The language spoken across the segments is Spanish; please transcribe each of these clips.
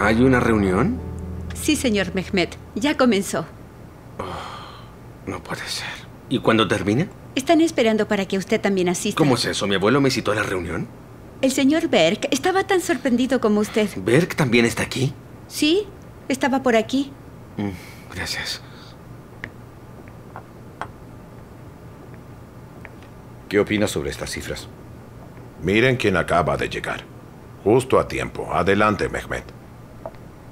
¿Hay una reunión? Sí, señor Mehmet. Ya comenzó. No puede ser. ¿Y cuándo termina? Están esperando para que usted también asista. ¿Cómo es eso? ¿Mi abuelo me citó a la reunión? El señor Berg estaba tan sorprendido como usted. ¿Berg también está aquí? Sí, estaba por aquí. Mm, gracias. ¿Qué opinas sobre estas cifras? Miren quién acaba de llegar. Justo a tiempo. Adelante, Mehmet.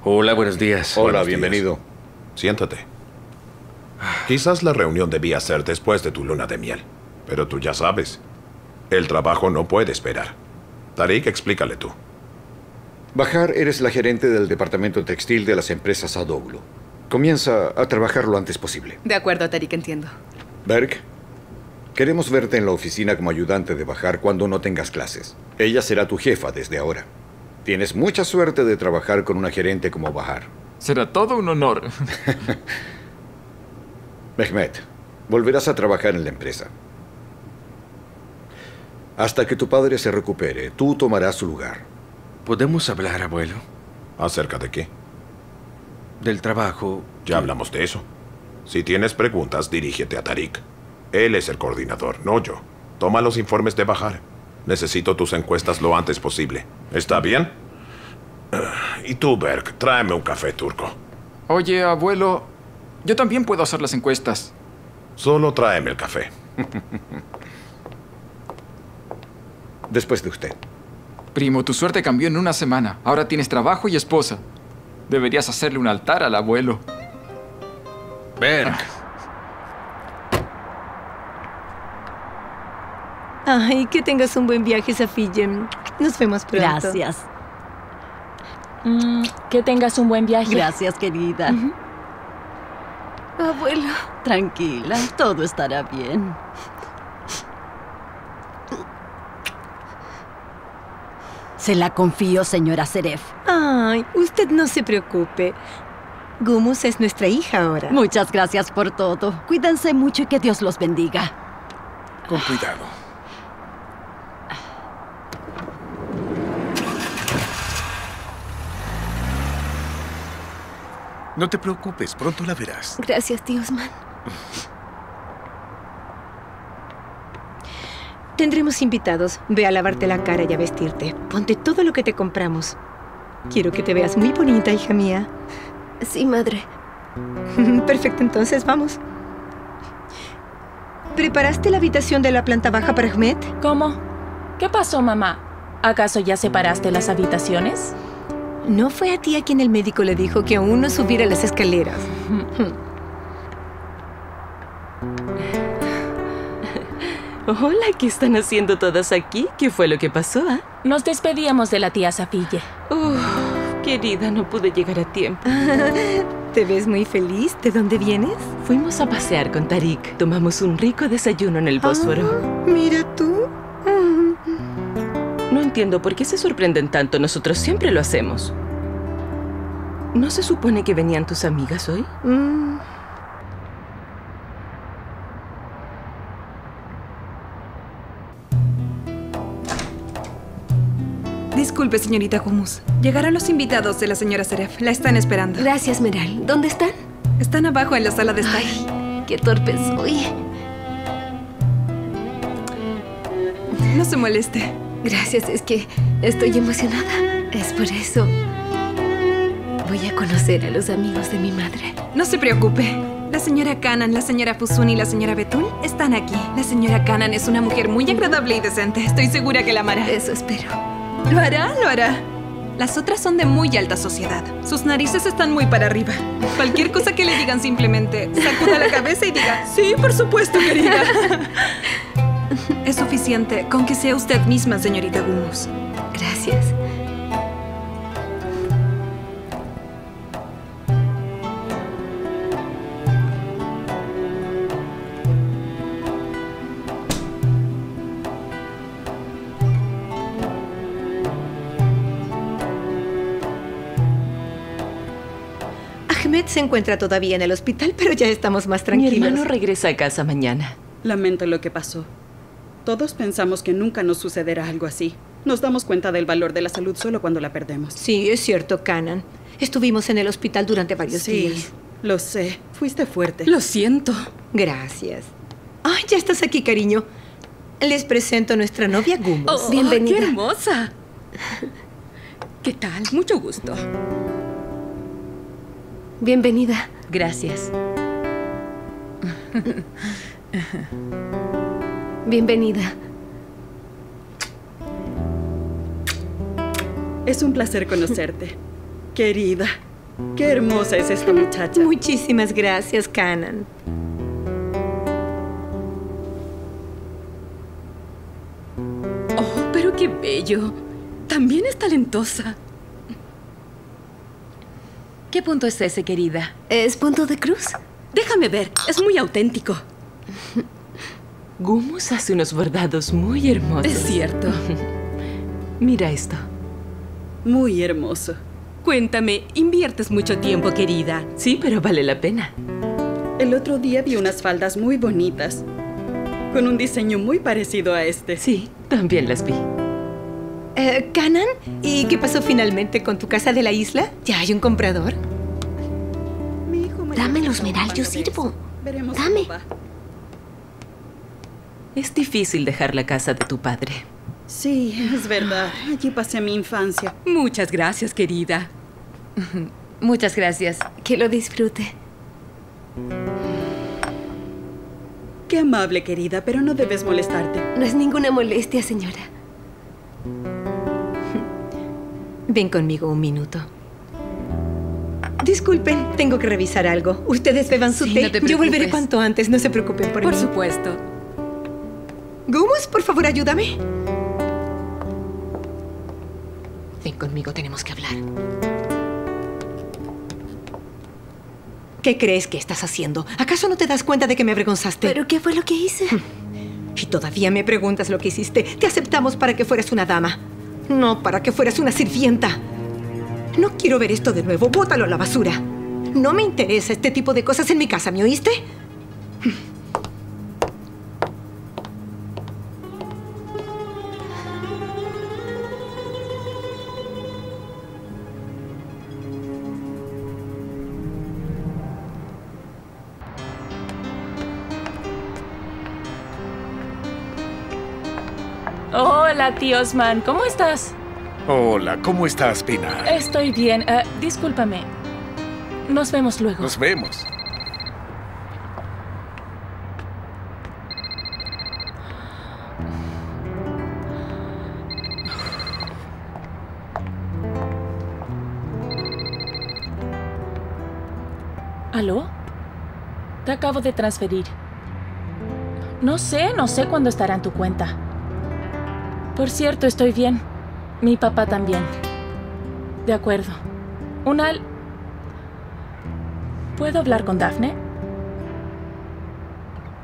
Hola, buenos días. Hola, Buenos bienvenido. Siéntate. Quizás la reunión debía ser después de tu luna de miel. Pero tú ya sabes. El trabajo no puede esperar. Tarik, explícale tú. Bajar, eres la gerente del departamento textil de las empresas Adoglu. Comienza a trabajar lo antes posible. De acuerdo, Tarik, entiendo. Berg, queremos verte en la oficina como ayudante de Bajar cuando no tengas clases. Ella será tu jefa desde ahora. Tienes mucha suerte de trabajar con una gerente como Bajar. Será todo un honor. Mehmet, volverás a trabajar en la empresa. Hasta que tu padre se recupere, tú tomarás su lugar. ¿Podemos hablar, abuelo? ¿Acerca de qué? Del trabajo. Ya hablamos de eso. Si tienes preguntas, dirígete a Tarik. Él es el coordinador, no yo. Toma los informes de bajar. Necesito tus encuestas lo antes posible. ¿Está bien? Ah, Y tú, Berg, tráeme un café turco. Oye, abuelo, yo también puedo hacer las encuestas. Solo tráeme el café. Después de usted. Primo, tu suerte cambió en una semana. Ahora tienes trabajo y esposa. Deberías hacerle un altar al abuelo. Berg. Ay, que tengas un buen viaje, Safiye. Nos vemos pronto. Gracias. Mm, que tengas un buen viaje. Gracias, querida. Abuelo. Tranquila, todo estará bien. Se la confío, señora Seref. Ay, usted no se preocupe. Gumus es nuestra hija ahora. Muchas gracias por todo. Cuídense mucho y que Dios los bendiga. Con cuidado. No te preocupes, pronto la verás. Gracias, tío Osman. Tendremos invitados. Ve a lavarte la cara y a vestirte. Ponte todo lo que te compramos. Quiero que te veas muy bonita, hija mía. Sí, madre. Perfecto, entonces vamos. ¿Preparaste la habitación de la planta baja para Ahmed? ¿Cómo? ¿Qué pasó, mamá? ¿Acaso ya separaste las habitaciones? No fue a ti a quien el médico le dijo que aún no subiera las escaleras. Hola, ¿qué están haciendo todas aquí? ¿Qué fue lo que pasó? ah? Nos despedíamos de la tía Safille. Uf, querida, no pude llegar a tiempo. ¿Te ves muy feliz? ¿De dónde vienes? Fuimos a pasear con Tarik. Tomamos un rico desayuno en el Bósforo. Mira tú. No entiendo por qué se sorprenden tanto. Nosotros siempre lo hacemos. ¿No se supone que venían tus amigas hoy? Mm, Disculpe, señorita Humus. Llegaron los invitados de la señora Seref. La están esperando. Gracias, Meral. ¿Dónde están? Están abajo en la sala de estar. Qué torpe soy. No se moleste. Gracias, es que estoy emocionada. Es por eso. Voy a conocer a los amigos de mi madre. No se preocupe. La señora Canan, la señora Fusun y la señora Betún están aquí. La señora Canan es una mujer muy agradable y decente. Estoy segura que la amará. Eso espero. Lo hará, lo hará. Las otras son de muy alta sociedad. Sus narices están muy para arriba. Cualquier cosa que le digan simplemente sacuda la cabeza y diga, sí, por supuesto, querida. Es suficiente con que sea usted misma, señorita Gumus. Gracias. Ahmed se encuentra todavía en el hospital, pero ya estamos más Mi tranquilos. hermano regresa a casa mañana. Lamento lo que pasó. Todos pensamos que nunca nos sucederá algo así. Nos damos cuenta del valor de la salud solo cuando la perdemos. Sí, es cierto, Canan. Estuvimos en el hospital durante varios Sí, días. lo sé. Fuiste fuerte. Lo siento. Gracias. Ay, ya estás aquí, cariño. Les presento a nuestra novia Gumos. Oh, ¡Qué hermosa! ¿Qué tal? Mucho gusto. Bienvenida. Gracias. Bienvenida. Es un placer conocerte. Querida, qué hermosa es esta muchacha. Muchísimas gracias, Canan. Oh, pero qué bello. También es talentosa. ¿Qué punto es ese, querida? ¿Es punto de cruz? Déjame ver. Es muy auténtico. Gumus hace unos bordados muy hermosos. Es cierto. Mira esto. Muy hermoso. Cuéntame, inviertes mucho tiempo, querida. Sí, pero vale la pena. El otro día vi unas faldas muy bonitas, con un diseño muy parecido a este. Sí, también las vi. Eh, ¿Canan? ¿Y qué pasó finalmente con tu casa de la isla? ¿Ya hay un comprador? Dame los meral, yo sirvo. Veremos Dame. Es difícil dejar la casa de tu padre. Sí, es verdad. Allí pasé mi infancia. Muchas gracias, querida. Muchas gracias. Que lo disfrute. Qué amable, querida, pero no debes molestarte. No es ninguna molestia, señora. Ven conmigo un minuto. Disculpen, tengo que revisar algo. Ustedes beban su Sí, té. no te Yo volveré cuanto antes, no se preocupen por, Por mí. supuesto. Gumus, por favor, ayúdame. Ven conmigo, tenemos que hablar. ¿Qué crees que estás haciendo? ¿Acaso no te das cuenta de que me avergonzaste? ¿Pero qué fue lo que hice? Y todavía me preguntas lo que hiciste. Te aceptamos para que fueras una dama, no para que fueras una sirvienta. No quiero ver esto de nuevo. Bótalo a la basura. No me interesa este tipo de cosas en mi casa, ¿me oíste? Hola, tío Osman, ¿cómo estás? Hola, ¿cómo estás, Pina? Estoy bien. Eh, discúlpame. Nos vemos luego. Nos vemos. ¿Aló? Te acabo de transferir. No sé, no sé cuándo estará en tu cuenta. Por cierto, estoy bien. Mi papá también. De acuerdo. Unal. ¿Puedo hablar con Daphne?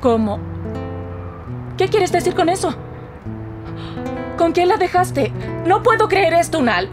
¿Cómo? ¿Qué quieres decir con eso? ¿Con quién la dejaste? No puedo creer esto, Unal.